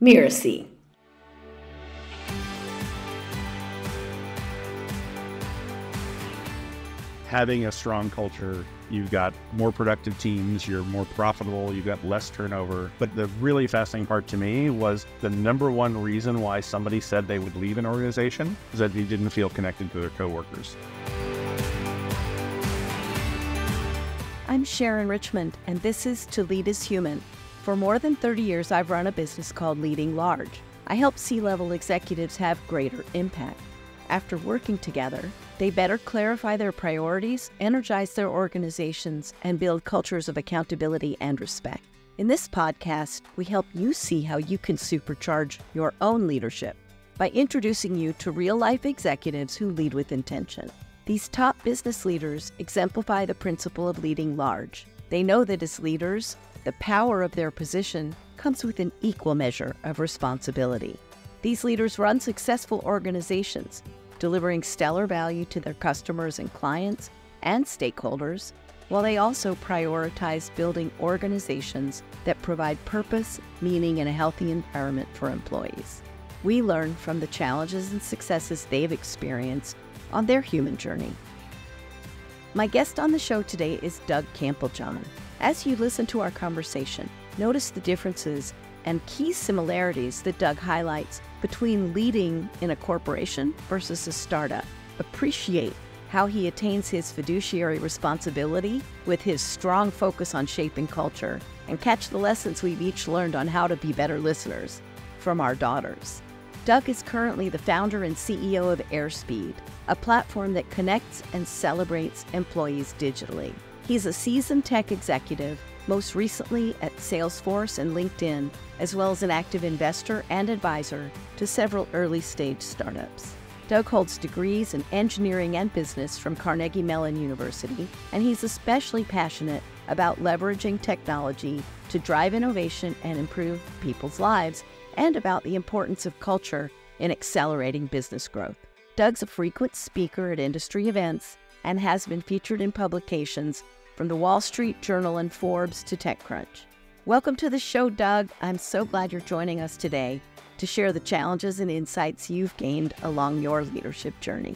Mirasee. Having a strong culture, you've got more productive teams, you're more profitable, you've got less turnover. But the really fascinating part to me was the number one reason why somebody said they would leave an organization is that they didn't feel connected to their coworkers. I'm Sharon Richmond, and this is To Lead is Human. For more than 30 years, I've run a business called Leading Large. I help C level executives have greater impact. After working together, they better clarify their priorities, energize their organizations, and build cultures of accountability and respect. In this podcast, we help you see how you can supercharge your own leadership by introducing you to real life executives who lead with intention. These top business leaders exemplify the principle of leading large. They know that as leaders, the power of their position comes with an equal measure of responsibility. These leaders run successful organizations, delivering stellar value to their customers and clients and stakeholders, while they also prioritize building organizations that provide purpose, meaning, and a healthy environment for employees. We learn from the challenges and successes they've experienced on their human journey. My guest on the show today is Doug Camplejohn. As you listen to our conversation, notice the differences and key similarities that Doug highlights between leading in a corporation versus a startup. Appreciate how he attains his fiduciary responsibility with his strong focus on shaping culture, and catch the lessons we've each learned on how to be better listeners from our daughters. Doug is currently the founder and CEO of Airspeed, a platform that connects and celebrates employees digitally. He's a seasoned tech executive, most recently at Salesforce and LinkedIn, as well as an active investor and advisor to several early stage startups. Doug holds degrees in engineering and business from Carnegie Mellon University, and he's especially passionate about leveraging technology to drive innovation and improve people's lives, and about the importance of culture in accelerating business growth. Doug's a frequent speaker at industry events and has been featured in publications from the Wall Street Journal and Forbes to TechCrunch. Welcome to the show, Doug. I'm so glad you're joining us today to share the challenges and insights you've gained along your leadership journey.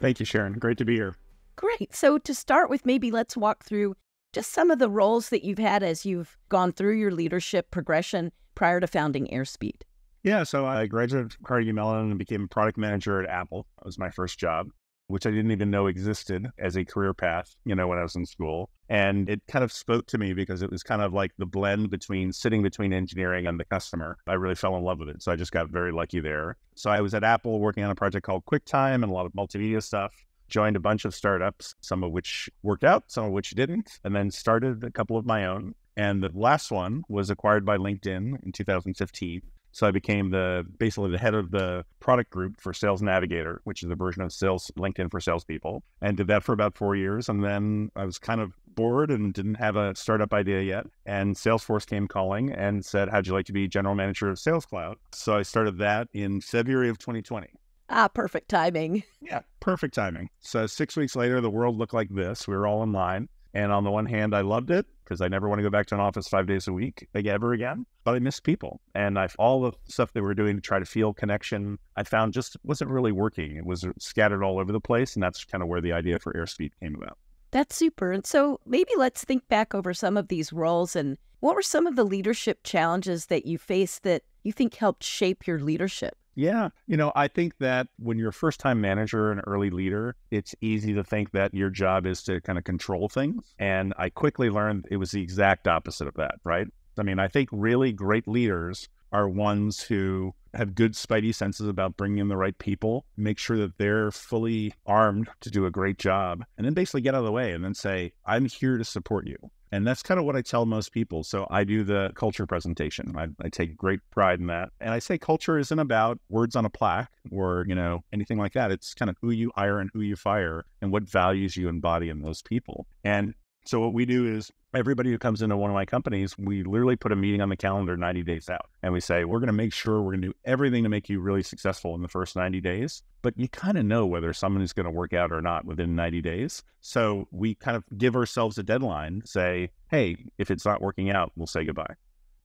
Thank you, Sharon. Great to be here. Great. So, to start with, maybe let's walk through just some of the roles that you've had as you've gone through your leadership progression prior to founding Airspeed. Yeah, so I graduated from Carnegie Mellon and became a product manager at Apple. That was my first job which I didn't even know existed as a career path, you know, when I was in school. And it kind of spoke to me because it was kind of like the blend between sitting between engineering and the customer. I really fell in love with it. So I just got very lucky there. So I was at Apple working on a project called QuickTime and a lot of multimedia stuff. Joined a bunch of startups, some of which worked out, some of which didn't, and then started a couple of my own. And the last one was acquired by LinkedIn in 2015. So I became the basically the head of the product group for Sales Navigator, which is a version of Sales LinkedIn for salespeople, and did that for about four years. And then I was kind of bored and didn't have a startup idea yet. And Salesforce came calling and said, "How'd you like to be general manager of Sales Cloud?" So I started that in February of 2020. Ah, perfect timing. Yeah, perfect timing. So six weeks later, the world looked like this. We were all in line. And on the one hand, I loved it because I never want to go back to an office five days a week like ever again. But I miss people, and I all the stuff they were doing to try to feel connection. I found just wasn't really working. It was uh, scattered all over the place, and that's kind of where the idea for Airspeed came about. That's super. And so maybe let's think back over some of these roles and what were some of the leadership challenges that you faced that you think helped shape your leadership? Yeah. You know, I think that when you're a first time manager and early leader, it's easy to think that your job is to kind of control things. And I quickly learned it was the exact opposite of that, right? I mean, I think really great leaders are ones who have good spidey senses about bringing in the right people, make sure that they're fully armed to do a great job, and then basically get out of the way and then say, I'm here to support you. And that's kind of what I tell most people. So I do the culture presentation. I, I, take great pride in that. And I say culture isn't about words on a plaque or, you know, anything like that. It's kind of who you hire and who you fire and what values you embody in those people. And so what we do is everybody who comes into one of my companies, we literally put a meeting on the calendar 90 days out. And we say, we're going to make sure we're going to do everything to make you really successful in the first 90 days. But you kind of know whether someone is going to work out or not within 90 days. So we kind of give ourselves a deadline, say, hey, if it's not working out, we'll say goodbye.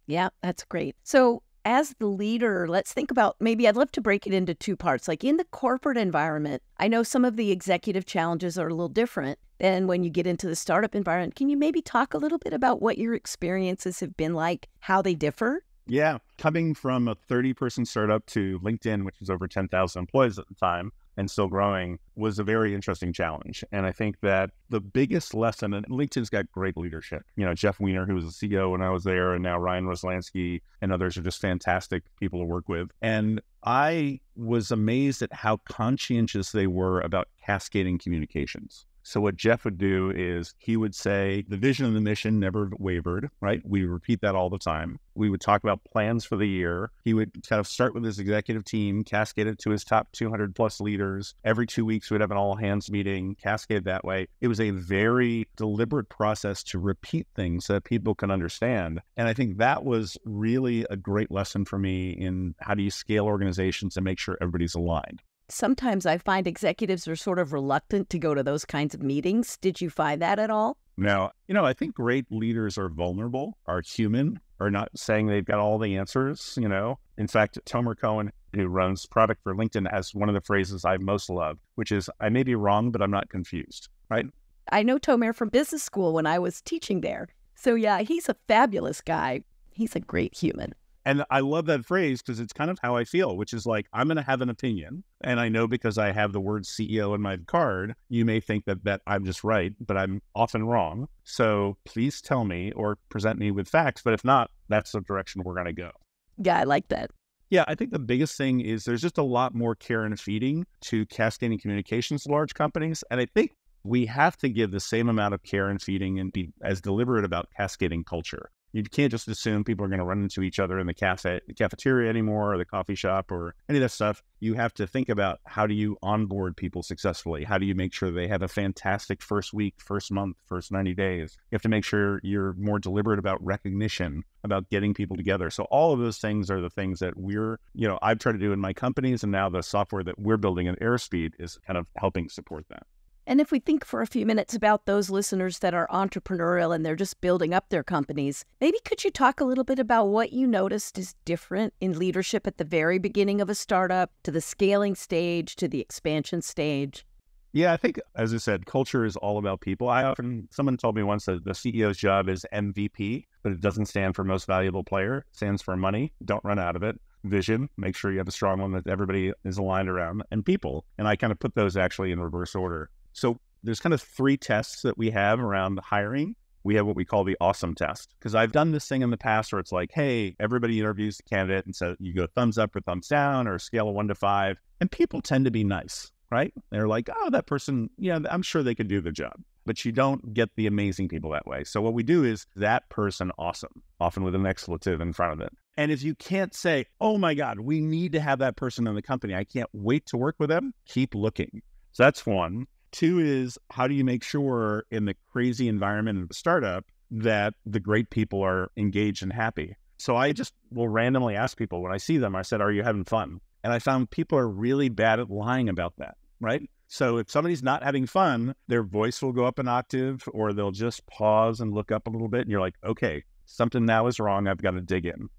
Yeah, that's great. So as the leader, let's think about maybe I'd love to break it into two parts. Like in the corporate environment, I know some of the executive challenges are a little different than when you get into the startup environment. Can you maybe talk a little bit about what your experiences have been like, how they differ? Yeah. Coming from a 30 person startup to LinkedIn, which was over 10,000 employees at the time, and still growing was a very interesting challenge. And I think that the biggest lesson, and LinkedIn's got great leadership. You know, Jeff Weiner, who was the CEO when I was there, and now Ryan Roslansky and others are just fantastic people to work with. And I was amazed at how conscientious they were about cascading communications. So what Jeff would do is he would say the vision and the mission never wavered, right? We repeat that all the time. We would talk about plans for the year. He would kind of start with his executive team, cascade it to his top 200 plus leaders. Every two weeks, we'd have an all hands meeting, cascade that way. It was a very deliberate process to repeat things so that people can understand. And I think that was really a great lesson for me in how do you scale organizations and make sure everybody's aligned sometimes I find executives are sort of reluctant to go to those kinds of meetings. Did you find that at all? No, you know, I think great leaders are vulnerable, are human, are not saying they've got all the answers, you know. In fact, Tomer Cohen, who runs product for LinkedIn, has one of the phrases I most love, which is, I may be wrong, but I'm not confused, right? I know Tomer from business school when I was teaching there. So, yeah, he's a fabulous guy. He's a great human. And I love that phrase because it's kind of how I feel, which is like, I'm going to have an opinion. And I know because I have the word CEO in my card, you may think that, that I'm just right, but I'm often wrong. So please tell me or present me with facts. But if not, that's the direction we're going to go. Yeah, I like that. Yeah, I think the biggest thing is there's just a lot more care and feeding to cascading communications to large companies. And I think we have to give the same amount of care and feeding and be as deliberate about cascading culture. You can't just assume people are going to run into each other in the cafe, the cafeteria anymore, or the coffee shop, or any of that stuff. You have to think about how do you onboard people successfully? How do you make sure they have a fantastic first week, first month, first 90 days? You have to make sure you're more deliberate about recognition, about getting people together. So all of those things are the things that we're, you know, I've tried to do in my companies, and now the software that we're building at Airspeed is kind of helping support that. And if we think for a few minutes about those listeners that are entrepreneurial and they're just building up their companies, maybe could you talk a little bit about what you noticed is different in leadership at the very beginning of a startup to the scaling stage to the expansion stage? Yeah, I think, as I said, culture is all about people. I often, someone told me once that the CEO's job is MVP, but it doesn't stand for most valuable player. It stands for money. Don't run out of it. Vision, make sure you have a strong one that everybody is aligned around, and people. And I kind of put those actually in reverse order. So there's kind of three tests that we have around hiring. We have what we call the awesome test. Because I've done this thing in the past where it's like, hey, everybody interviews the candidate and so you go thumbs up or thumbs down or scale of one to five. And people tend to be nice, right? They're like, oh, that person, yeah, I'm sure they could do the job. But you don't get the amazing people that way. So what we do is that person awesome, often with an expletive in front of it. And if you can't say, oh my God, we need to have that person in the company, I can't wait to work with them, keep looking. So that's one. Two is how do you make sure in the crazy environment of a startup that the great people are engaged and happy? So I just will randomly ask people when I see them, I said, Are you having fun? And I found people are really bad at lying about that, right? So if somebody's not having fun, their voice will go up an octave or they'll just pause and look up a little bit. And you're like, okay, something now is wrong. I've got to dig in.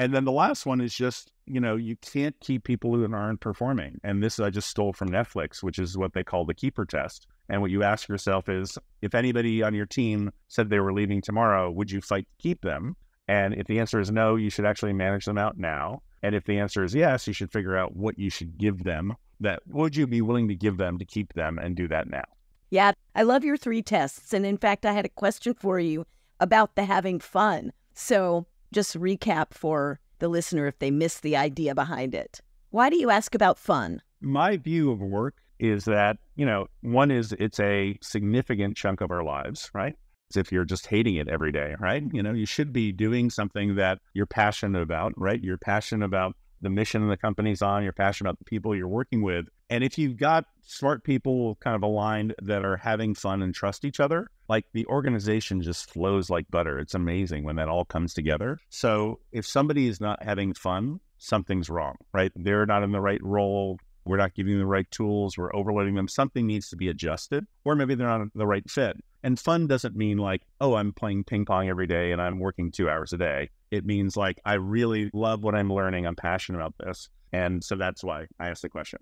And then the last one is just, you know, you can't keep people who aren't performing. And this I just stole from Netflix, which is what they call the keeper test. And what you ask yourself is if anybody on your team said they were leaving tomorrow, would you fight to keep them? And if the answer is no, you should actually manage them out now. And if the answer is yes, you should figure out what you should give them. That would you be willing to give them to keep them and do that now? Yeah, I love your three tests. And in fact, I had a question for you about the having fun. So just recap for the listener if they missed the idea behind it. Why do you ask about fun? My view of work is that, you know, one is it's a significant chunk of our lives, right? As if you're just hating it every day, right? You know, you should be doing something that you're passionate about, right? You're passionate about the mission the company's on, you're passionate about the people you're working with. And if you've got smart people kind of aligned that are having fun and trust each other, like the organization just flows like butter. It's amazing when that all comes together. So if somebody is not having fun, something's wrong, right? They're not in the right role. We're not giving them the right tools. We're overloading them. Something needs to be adjusted, or maybe they're not the right fit. And fun doesn't mean like, oh, I'm playing ping pong every day and I'm working two hours a day. It means like, I really love what I'm learning. I'm passionate about this. And so that's why I asked the question.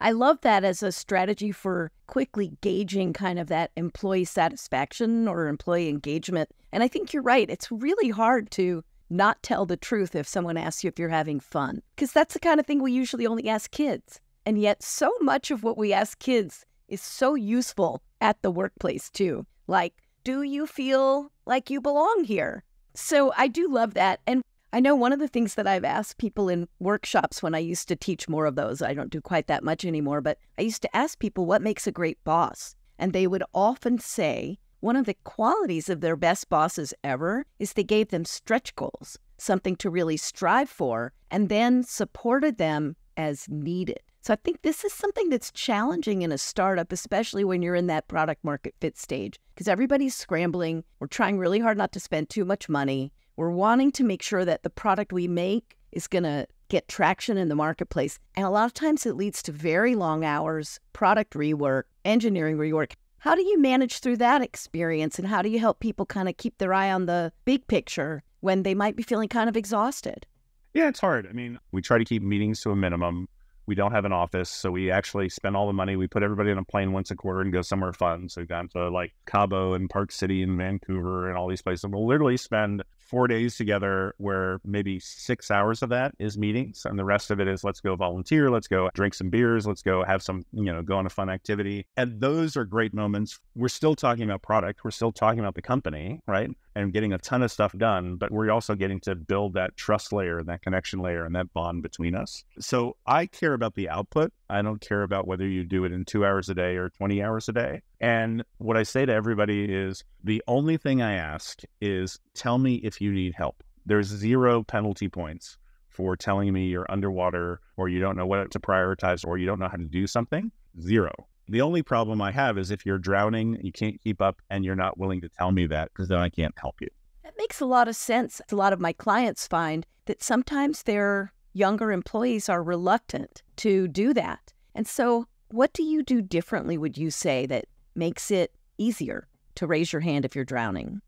I love that as a strategy for quickly gauging kind of that employee satisfaction or employee engagement. And I think you're right. It's really hard to not tell the truth if someone asks you if you're having fun, because that's the kind of thing we usually only ask kids. And yet, so much of what we ask kids is so useful at the workplace, too. Like, do you feel like you belong here? So I do love that. And I know one of the things that I've asked people in workshops when I used to teach more of those, I don't do quite that much anymore, but I used to ask people what makes a great boss. And they would often say one of the qualities of their best bosses ever is they gave them stretch goals, something to really strive for, and then supported them as needed. So I think this is something that's challenging in a startup, especially when you're in that product market fit stage, because everybody's scrambling. We're trying really hard not to spend too much money. We're wanting to make sure that the product we make is going to get traction in the marketplace. And a lot of times it leads to very long hours, product rework, engineering rework. How do you manage through that experience? And how do you help people kind of keep their eye on the big picture when they might be feeling kind of exhausted? Yeah, it's hard. I mean, we try to keep meetings to a minimum. We don't have an office, so we actually spend all the money. We put everybody on a plane once a quarter and go somewhere fun. So we've gone to like Cabo and Park City and Vancouver and all these places. And we'll literally spend four days together where maybe six hours of that is meetings and the rest of it is let's go volunteer let's go drink some beers let's go have some you know go on a fun activity. And those are great moments. We're still talking about product we're still talking about the company right and getting a ton of stuff done but we're also getting to build that trust layer and that connection layer and that bond between us so i care about the output i don't care about whether you do it in two hours a day or 20 hours a day and what I say to everybody is the only thing I ask is tell me if you need help. There's zero penalty points for telling me you're underwater or you don't know what to prioritize or you don't know how to do something. Zero. The only problem I have is if you're drowning, you can't keep up, and you're not willing to tell me that because then I can't help you. That makes a lot of sense. A lot of my clients find that sometimes their younger employees are reluctant to do that. And so, what do you do differently, would you say, that makes it easier to raise your hand if you're drowning.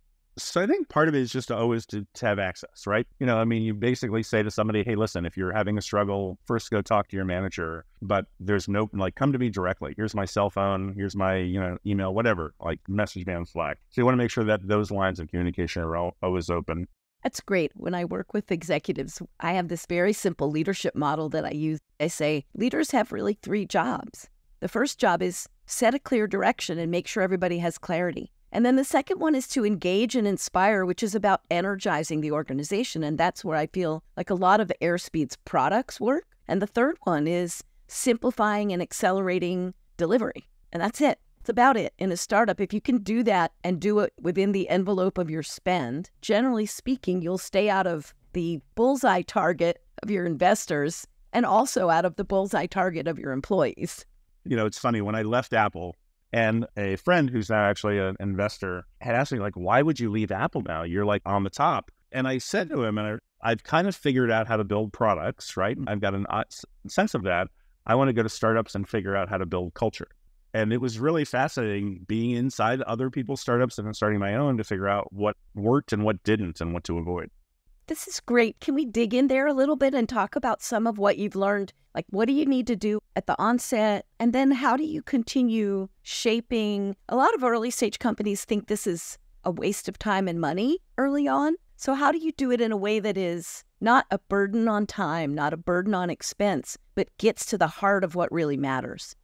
So I think part of it is just always to, to, have access, right? You know, I mean, you basically say to somebody, "Hey, listen, if you're having a struggle, first go talk to your manager." But there's no like, come to me directly. Here's my cell phone. Here's my you know email, whatever. Like message me on Slack. So you want to make sure that those lines of communication are always open. That's great. When I work with executives, I have this very simple leadership model that I use. I say leaders have really three jobs. The first job is set a clear direction and make sure everybody has clarity. And then the second one is to engage and inspire, which is about energizing the organization. And that's where I feel like a lot of Airspeed's products work. And the third one is simplifying and accelerating delivery. And that's it. It's about it in a startup. If you can do that and do it within the envelope of your spend, generally speaking, you'll stay out of the bullseye target of your investors and also out of the bullseye target of your employees you know, it's funny when I left Apple and a friend who's now actually an investor had asked me like, why would you leave Apple now? You're like on the top. And I said to him, and I, have kind of figured out how to build products, right? I've got a uh, sense of that. I want to go to startups and figure out how to build culture. And it was really fascinating being inside other people's startups and then starting my own to figure out what worked and what didn't and what to avoid. This is great. Can we dig in there a little bit and talk about some of what you've learned? Like, what do you need to do at the onset? And then how do you continue shaping? A lot of early stage companies think this is a waste of time and money early on. So, how do you do it in a way that is not a burden on time, not a burden on expense, but gets to the heart of what really matters?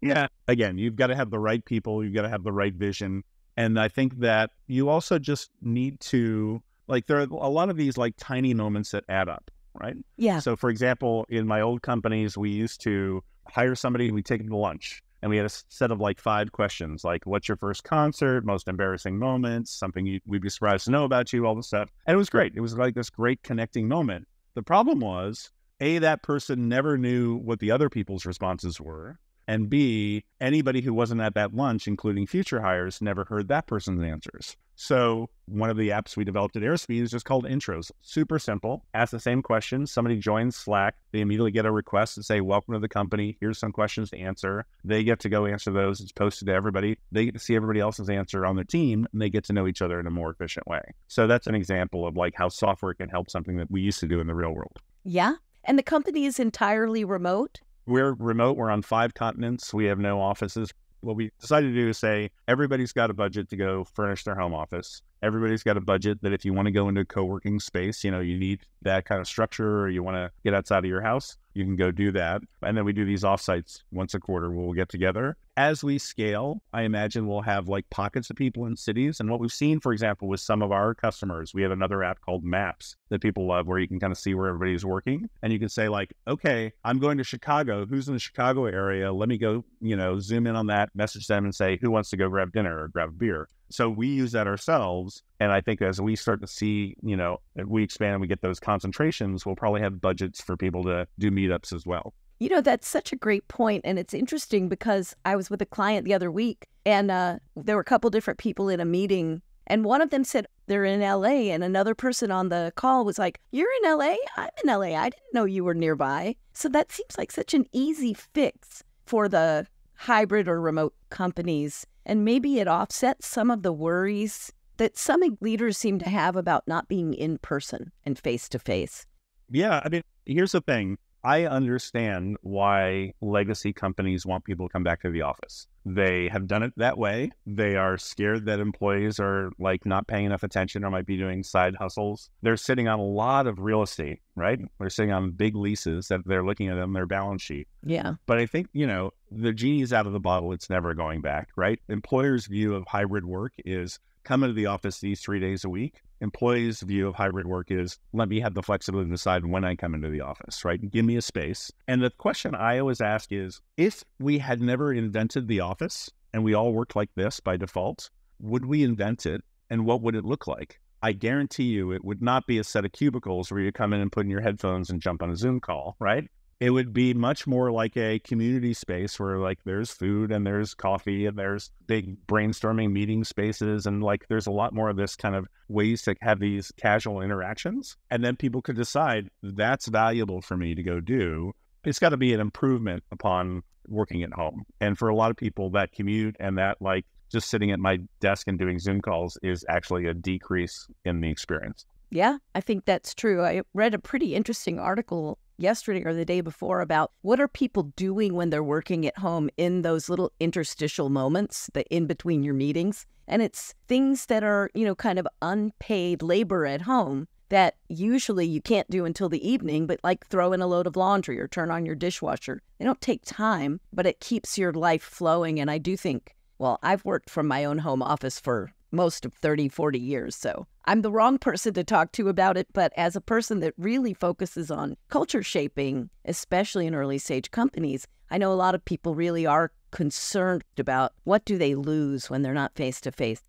Yeah. Again, you've got to have the right people, you've got to have the right vision. And I think that you also just need to like there are a lot of these like tiny moments that add up, right? Yeah. So for example, in my old companies, we used to hire somebody, we take them to lunch, and we had a set of like five questions, like what's your first concert, most embarrassing moments, something you, we'd be surprised to know about you, all this stuff, and it was great. It was like this great connecting moment. The problem was, a that person never knew what the other people's responses were. And B, anybody who wasn't at that lunch, including future hires, never heard that person's answers. So one of the apps we developed at Airspeed is just called Intros. Super simple. Ask the same questions. Somebody joins Slack. They immediately get a request to say, Welcome to the company. Here's some questions to answer. They get to go answer those. It's posted to everybody. They get to see everybody else's answer on their team and they get to know each other in a more efficient way. So that's an example of like how software can help something that we used to do in the real world. Yeah. And the company is entirely remote? We're remote. We're on five continents. We have no offices what we decided to do is say everybody's got a budget to go furnish their home office. Everybody's got a budget that if you want to go into a co-working space, you know, you need that kind of structure or you want to get outside of your house, you can go do that. And then we do these offsites once a quarter where we'll get together. As we scale, I imagine we'll have like pockets of people in cities. And what we've seen, for example, with some of our customers, we have another app called Maps that people love where you can kind of see where everybody's working. And you can say, like, okay, I'm going to Chicago. Who's in the Chicago area? Let me go, you know, zoom in on that, message them and say, who wants to go grab dinner or grab a beer? So we use that ourselves. And I think as we start to see, you know, we expand and we get those concentrations, we'll probably have budgets for people to do meetups as well. You know, that's such a great point, And it's interesting because I was with a client the other week and uh, there were a couple different people in a meeting. And one of them said they're in LA. And another person on the call was like, You're in LA? I'm in LA. I didn't know you were nearby. So that seems like such an easy fix for the hybrid or remote companies and maybe it offsets some of the worries that some leaders seem to have about not being in person and face to face. Yeah. I mean, here's the thing I understand why legacy companies want people to come back to the office. They have done it that way. They are scared that employees are like not paying enough attention or might be doing side hustles. They're sitting on a lot of real estate, right? They're sitting on big leases that they're looking at on their balance sheet. Yeah. But I think, you know, the genie's out of the bottle. It's never going back, right? Employers' view of hybrid work is come into the office these three days a week. Employees' view of hybrid work is let me have the flexibility to decide when I come into the office, right? Give me a space. And the question I always ask is if we had never invented the office and we all worked like this by default, would we invent it and what would it look like? I guarantee you it would not be a set of cubicles where you come in and put in your headphones and jump on a Zoom call, right? It would be much more like a community space where like there's food and there's coffee and there's big brainstorming meeting spaces and like there's a lot more of this kind of ways to have these casual interactions and then people could decide that's valuable for me to go do it's got to be an improvement upon working at home and for a lot of people that commute and that like just sitting at my desk and doing zoom calls is actually a decrease in the experience yeah, I think that's true. I read a pretty interesting article yesterday or the day before about what are people doing when they're working at home in those little interstitial moments, the in between your meetings. And it's things that are, you know, kind of unpaid labor at home that usually you can't do until the evening, but like throw in a load of laundry or turn on your dishwasher. They don't take time, but it keeps your life flowing. And I do think, well, I've worked from my own home office for most of 30, 40 years. So I'm the wrong person to talk to about it. But as a person that really focuses on culture shaping, especially in early stage companies, I know a lot of people really are concerned about what do they lose when they're not face to face.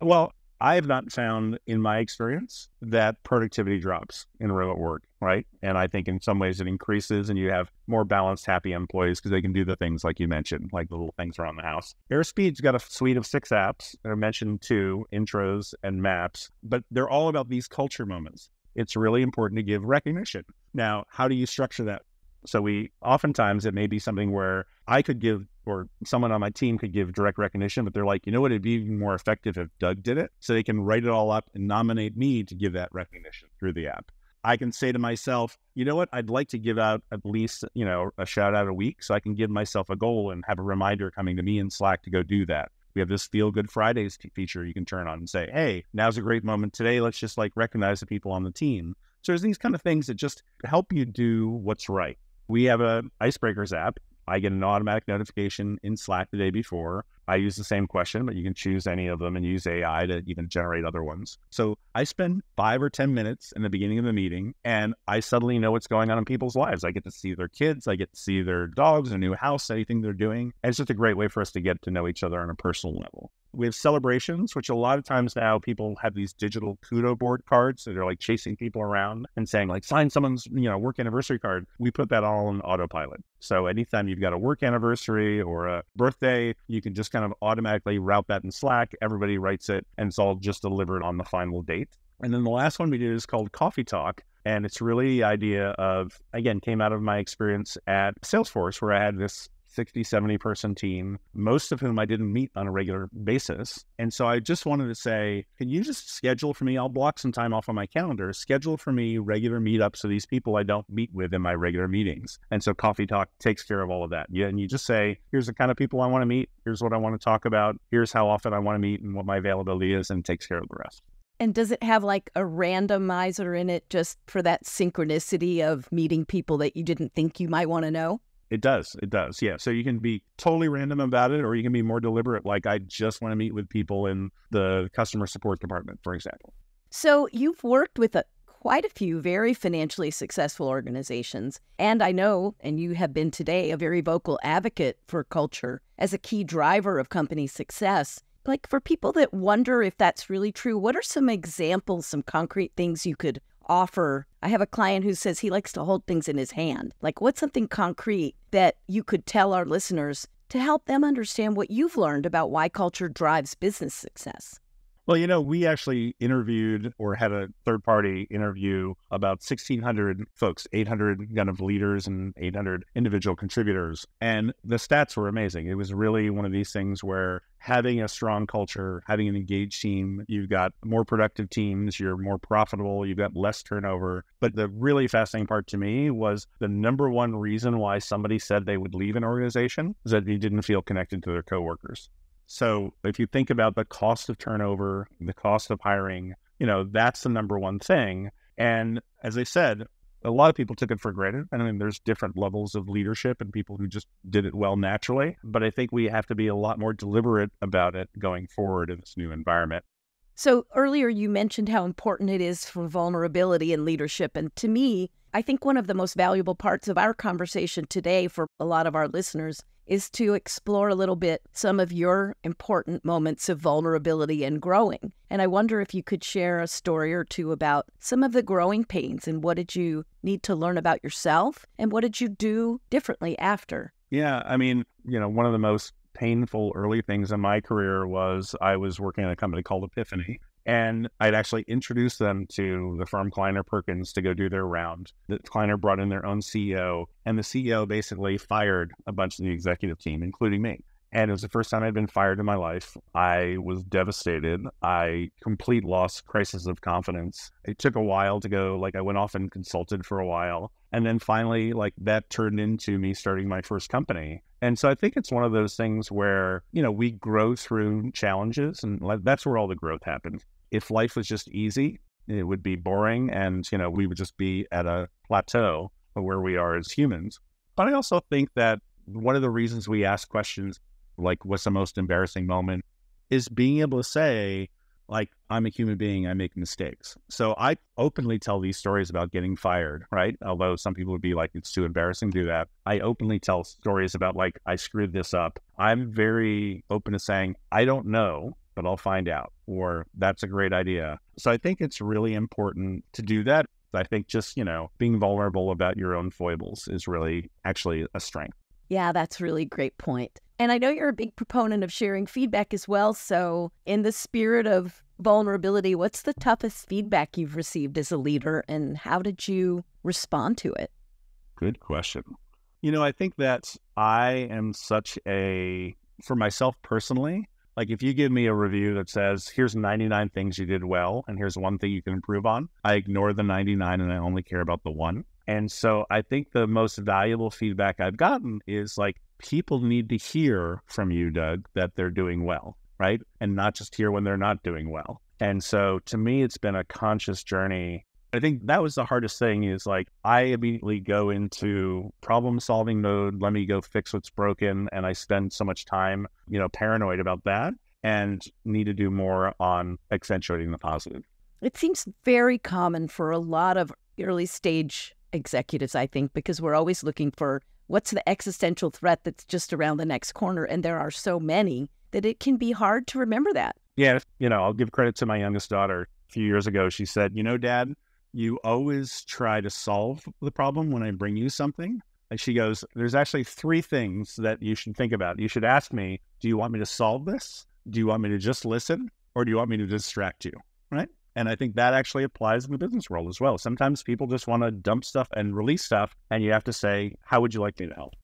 Well, I have not found in my experience that productivity drops in remote work, right? And I think in some ways it increases and you have more balanced, happy employees because they can do the things like you mentioned, like the little things around the house. Airspeed's got a suite of six apps. I mentioned two intros and maps, but they're all about these culture moments. It's really important to give recognition. Now, how do you structure that? So we oftentimes it may be something where I could give or someone on my team could give direct recognition, but they're like, you know what, it'd be even more effective if Doug did it. So they can write it all up and nominate me to give that recognition through the app. I can say to myself, you know what, I'd like to give out at least, you know, a shout out a week so I can give myself a goal and have a reminder coming to me in Slack to go do that. We have this Feel Good Fridays feature you can turn on and say, hey, now's a great moment today. Let's just like recognize the people on the team. So there's these kind of things that just help you do what's right. We have a Icebreakers app. I get an automatic notification in Slack the day before. I use the same question, but you can choose any of them and use AI to even generate other ones. So I spend five or 10 minutes in the beginning of the meeting and I suddenly know what's going on in people's lives. I get to see their kids, I get to see their dogs, their new house, anything they're doing. And it's just a great way for us to get to know each other on a personal level. We have celebrations, which a lot of times now people have these digital kudo board cards that are like chasing people around and saying like sign someone's you know work anniversary card. We put that all on autopilot. So anytime you've got a work anniversary or a birthday, you can just kind of automatically route that in Slack. Everybody writes it, and it's all just delivered on the final date. And then the last one we did is called Coffee Talk. And it's really the idea of, again, came out of my experience at Salesforce, where I had this 60, 70 person team, most of whom I didn't meet on a regular basis. And so I just wanted to say, can you just schedule for me? I'll block some time off on my calendar, schedule for me regular meetups of these people I don't meet with in my regular meetings. And so Coffee Talk takes care of all of that. Yeah. And you just say, here's the kind of people I want to meet. Here's what I want to talk about. Here's how often I want to meet and what my availability is, and takes care of the rest. And does it have like a randomizer in it just for that synchronicity of meeting people that you didn't think you might want to know? It does. It does. Yeah. So you can be totally random about it, or you can be more deliberate. Like, I just want to meet with people in the customer support department, for example. So you've worked with a, quite a few very financially successful organizations. And I know, and you have been today, a very vocal advocate for culture as a key driver of company success. Like for people that wonder if that's really true, what are some examples, some concrete things you could offer? I have a client who says he likes to hold things in his hand. Like, what's something concrete that you could tell our listeners to help them understand what you've learned about why culture drives business success? Well, you know, we actually interviewed or had a third party interview about 1,600 folks, 800 kind of leaders and 800 individual contributors. And the stats were amazing. It was really one of these things where having a strong culture, having an engaged team, you've got more productive teams, you're more profitable, you've got less turnover. But the really fascinating part to me was the number one reason why somebody said they would leave an organization is that they didn't feel connected to their coworkers. So if you think about the cost of turnover, the cost of hiring, you know, that's the number one thing. And as I said, a lot of people took it for granted. I mean, there's different levels of leadership and people who just did it well naturally. But I think we have to be a lot more deliberate about it going forward in this new environment. So earlier you mentioned how important it is for vulnerability in leadership. And to me, I think one of the most valuable parts of our conversation today for a lot of our listeners is to explore a little bit some of your important moments of vulnerability and growing. And I wonder if you could share a story or two about some of the growing pains and what did you need to learn about yourself and what did you do differently after? Yeah, I mean, you know, one of the most painful early things in my career was I was working at a company called E.piphany. And I'd actually introduced them to the firm Kleiner Perkins to go do their round. The Kleiner brought in their own CEO, and the CEO basically fired a bunch of the executive team, including me. And it was the first time I'd been fired in my life. I was devastated. I complete loss, crisis of confidence. It took a while to go. Like I went off and consulted for a while, and then finally, like that turned into me starting my first company. And so I think it's one of those things where you know we grow through challenges, and that's where all the growth happens. If life was just easy, it would be boring, and you know we would just be at a plateau of where we are as humans. But I also think that one of the reasons we ask questions like what's the most embarrassing moment is being able to say like i'm a human being i make mistakes. So i openly tell these stories about getting fired right? Although some people would be like it's too embarrassing to do that. I openly tell stories about like i screwed this up. I'm very open to saying i don't know but i'll find out or that's a great idea. So i think it's really important to do that. I think just you know being vulnerable about your own foibles is really actually a strength yeah that's really great point. and I know you're a big proponent of sharing feedback as well. So, in the spirit of vulnerability, what's the toughest feedback you've received as a leader and how did you respond to it? Good question. You know, I think that I am such a, for myself personally, like if you give me a review that says, here's 99 things you did well and here's one thing you can improve on, I ignore the 99 and I only care about the one. And so I think the most valuable feedback I've gotten is like, people need to hear from you, Doug, that they're doing well, right? And not just hear when they're not doing well. And so to me, it's been a conscious journey. I think that was the hardest thing is like I immediately go into problem solving mode. Let me go fix what's broken. And I spend so much time, you know, paranoid about that and need to do more on accentuating the positive. It seems very common for a lot of early stage executives, I think, because we're always looking for what's the existential threat that's just around the next corner? And there are so many that it can be hard to remember that. Yeah, you know, I'll give credit to my youngest daughter. A few years ago, she said, You know, dad, you always try to solve the problem when I bring you something. And she goes, There's actually three things that you should think about. You should ask me, Do you want me to solve this? Do you want me to just listen? Or do you want me to distract you? Right. And I think that actually applies in the business world as well. Sometimes people just want to dump stuff and release stuff. And you have to say, How would you like me to help?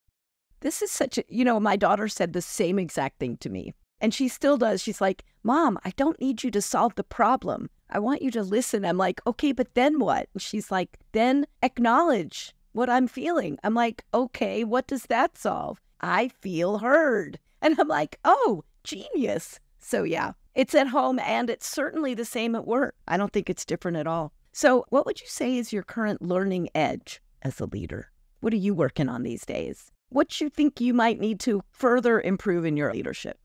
This is such a, you know, my daughter said the same exact thing to me. And she still does. She's like, Mom, I don't need you to solve the problem. I want you to listen. I'm like, okay, but then what? And she's like, then acknowledge what I'm feeling. I'm like, okay, what does that solve? I feel heard. And I'm like, oh, genius. So, yeah, it's at home and it's certainly the same at work. I don't think it's different at all. So, what would you say is your current learning edge as a leader? What are you working on these days? What you think you might need to further improve in your leadership?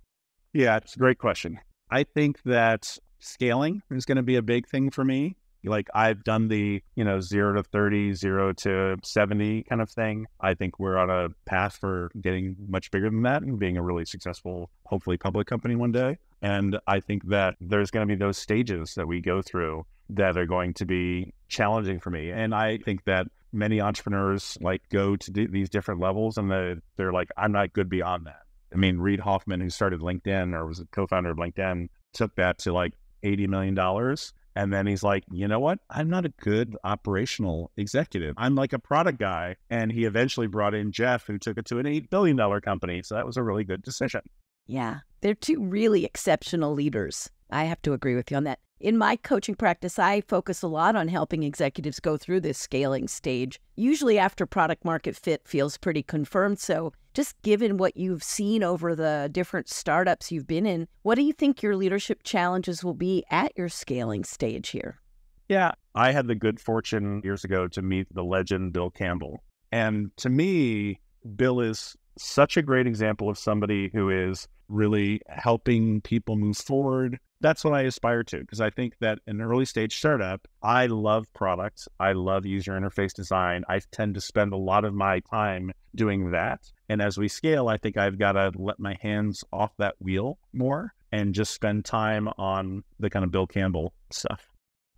Yeah, it's a great question. I think that scaling is going to be a big thing for me. Like I've done the, you know, zero to 30, zero to 70 kind of thing. I think we're on a path for getting much bigger than that and being a really successful, hopefully public company one day. And I think that there's going to be those stages that we go through that are going to be challenging for me. And I think that many entrepreneurs like go to d- these different levels and they're, they're like, I'm not good beyond that. I mean, Reid Hoffman, who started LinkedIn or was a co-founder of LinkedIn, took that to like $80 million. And then he's like, you know what? I'm not a good operational executive. I'm like a product guy. And he eventually brought in Jeff, who took it to an $8 billion company. So that was a really good decision. Yeah, they're two really exceptional leaders. I have to agree with you on that. In my coaching practice, I focus a lot on helping executives go through this scaling stage, usually after product market fit feels pretty confirmed. So, just given what you've seen over the different startups you've been in, what do you think your leadership challenges will be at your scaling stage here? Yeah, I had the good fortune years ago to meet the legend Bill Campbell. And to me, Bill is such a great example of somebody who is really helping people move forward. That's what I aspire to because I think that an early stage startup, I love products. I love user interface design. I tend to spend a lot of my time doing that. And as we scale, I think I've got to let my hands off that wheel more and just spend time on the kind of Bill Campbell stuff.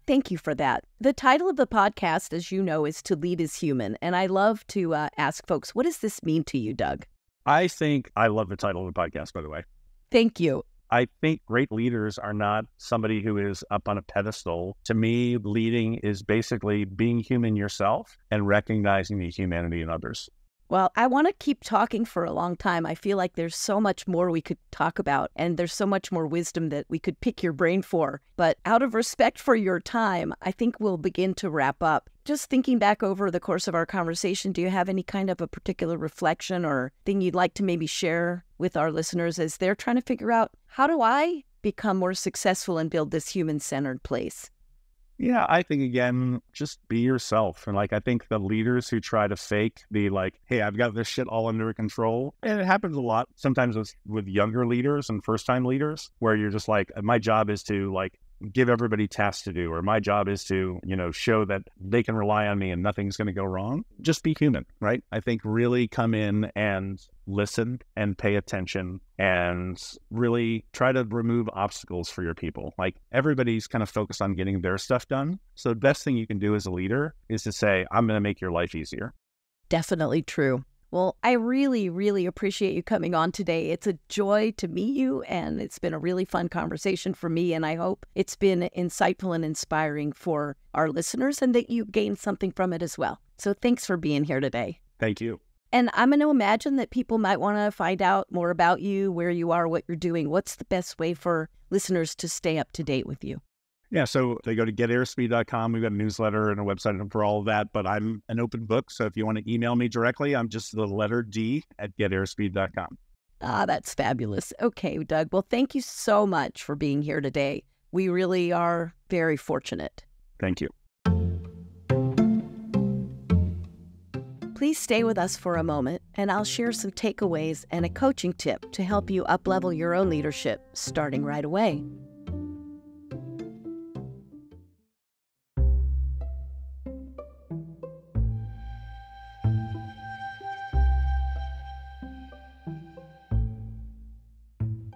Thank you for that. The title of the podcast, as you know, is To Lead is Human. And I love to uh, ask folks, what does this mean to you, Doug? I think I love the title of the podcast, by the way. Thank you. I think great leaders are not somebody who is up on a pedestal. To me, leading is basically being human yourself and recognizing the humanity in others. Well, I want to keep talking for a long time. I feel like there's so much more we could talk about, and there's so much more wisdom that we could pick your brain for. But out of respect for your time, I think we'll begin to wrap up. Just thinking back over the course of our conversation, do you have any kind of a particular reflection or thing you'd like to maybe share with our listeners as they're trying to figure out how do I become more successful and build this human centered place? Yeah, I think again, just be yourself. And like, I think the leaders who try to fake the like, hey, I've got this shit all under control. And it happens a lot sometimes with, with younger leaders and first time leaders where you're just like, my job is to like give everybody tasks to do, or my job is to, you know, show that they can rely on me and nothing's going to go wrong. Just be human, right? I think really come in and listen and pay attention and really try to remove obstacles for your people. Like everybody's kind of focused on getting their stuff done. So the best thing you can do as a leader is to say, I'm going to make your life easier. Definitely true. Well, I really, really appreciate you coming on today. It's a joy to meet you, and it's been a really fun conversation for me. And I hope it's been insightful and inspiring for our listeners and that you gained something from it as well. So thanks for being here today. Thank you. And I'm going to imagine that people might want to find out more about you, where you are, what you're doing. What's the best way for listeners to stay up to date with you? Yeah, so they go to getairspeed.com. We've got a newsletter and a website for all of that, but I'm an open book. So if you want to email me directly, I'm just the letter D at getairspeed.com. Ah, that's fabulous. Okay, Doug. Well, thank you so much for being here today. We really are very fortunate. Thank you. Please stay with us for a moment, and I'll share some takeaways and a coaching tip to help you uplevel your own leadership starting right away.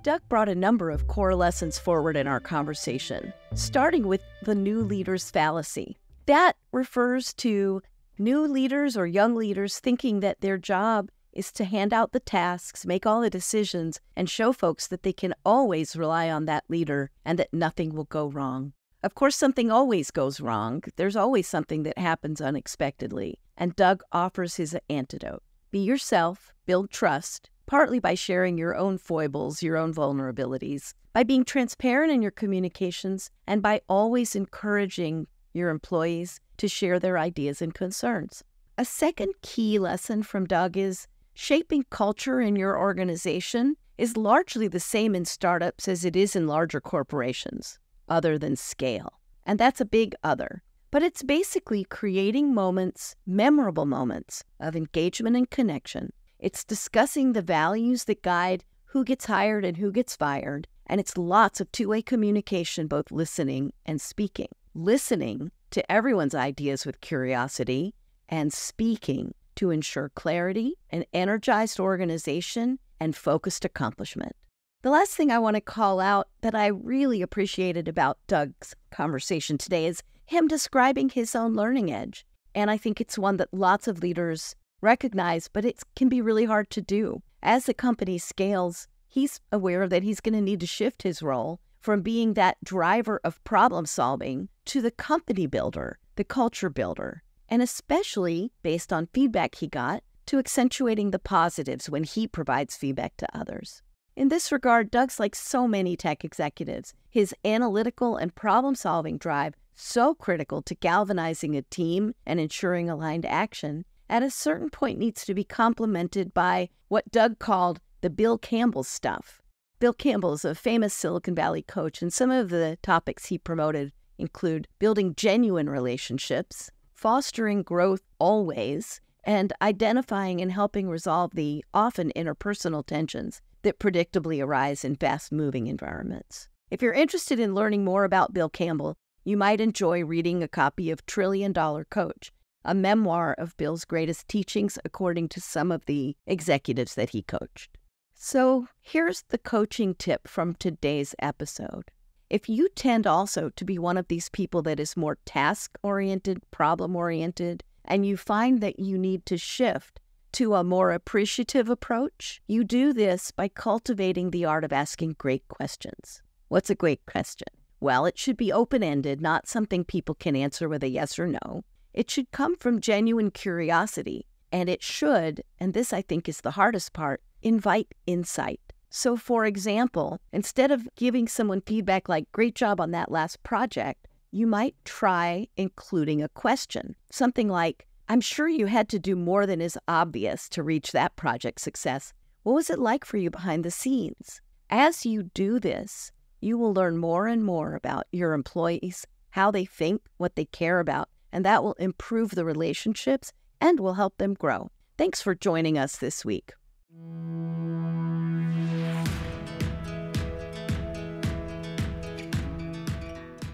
Doug brought a number of core lessons forward in our conversation, starting with the new leader's fallacy. That refers to new leaders or young leaders thinking that their job is to hand out the tasks, make all the decisions, and show folks that they can always rely on that leader and that nothing will go wrong. Of course, something always goes wrong. There's always something that happens unexpectedly. And Doug offers his antidote be yourself, build trust, partly by sharing your own foibles, your own vulnerabilities, by being transparent in your communications, and by always encouraging your employees to share their ideas and concerns. A second key lesson from Doug is shaping culture in your organization is largely the same in startups as it is in larger corporations, other than scale. And that's a big other. But it's basically creating moments, memorable moments of engagement and connection it's discussing the values that guide who gets hired and who gets fired. And it's lots of two way communication, both listening and speaking. Listening to everyone's ideas with curiosity and speaking to ensure clarity, an energized organization, and focused accomplishment. The last thing I want to call out that I really appreciated about Doug's conversation today is him describing his own learning edge. And I think it's one that lots of leaders recognize, but it can be really hard to do. As the company scales, he's aware that he's going to need to shift his role from being that driver of problem solving to the company builder, the culture builder, and especially based on feedback he got, to accentuating the positives when he provides feedback to others. In this regard, Doug's like so many tech executives. His analytical and problem solving drive so critical to galvanizing a team and ensuring aligned action at a certain point needs to be complemented by what Doug called the Bill Campbell stuff. Bill Campbell is a famous Silicon Valley coach, and some of the topics he promoted include building genuine relationships, fostering growth always, and identifying and helping resolve the often interpersonal tensions that predictably arise in fast moving environments. If you're interested in learning more about Bill Campbell, you might enjoy reading a copy of Trillion Dollar Coach, a memoir of Bill's greatest teachings according to some of the executives that he coached. So here's the coaching tip from today's episode. If you tend also to be one of these people that is more task oriented, problem oriented, and you find that you need to shift to a more appreciative approach, you do this by cultivating the art of asking great questions. What's a great question? Well, it should be open ended, not something people can answer with a yes or no. It should come from genuine curiosity, and it should, and this I think is the hardest part, invite insight. So, for example, instead of giving someone feedback like, great job on that last project, you might try including a question. Something like, I'm sure you had to do more than is obvious to reach that project success. What was it like for you behind the scenes? As you do this, you will learn more and more about your employees, how they think, what they care about, and that will improve the relationships and will help them grow. Thanks for joining us this week.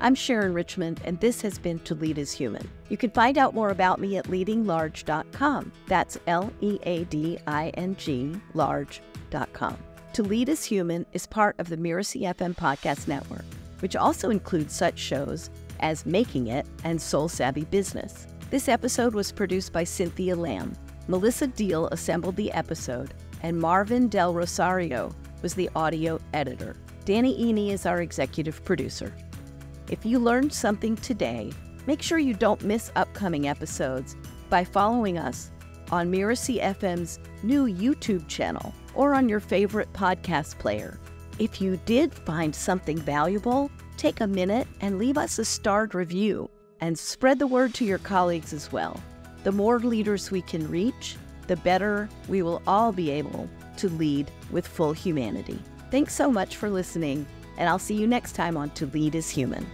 I'm Sharon Richmond, and this has been To Lead is Human. You can find out more about me at leadinglarge.com. That's L E A D I N G, large.com. To Lead is Human is part of the Mirasee FM podcast network, which also includes such shows as Making It and Soul Savvy Business. This episode was produced by Cynthia Lamb. Melissa Deal assembled the episode, and Marvin Del Rosario was the audio editor. Danny Iny is our executive producer. If you learned something today, make sure you don't miss upcoming episodes by following us on Mirasee FM's new YouTube channel or on your favorite podcast player. If you did find something valuable, take a minute and leave us a starred review and spread the word to your colleagues as well. The more leaders we can reach, the better we will all be able to lead with full humanity. Thanks so much for listening, and I'll see you next time on To Lead is Human.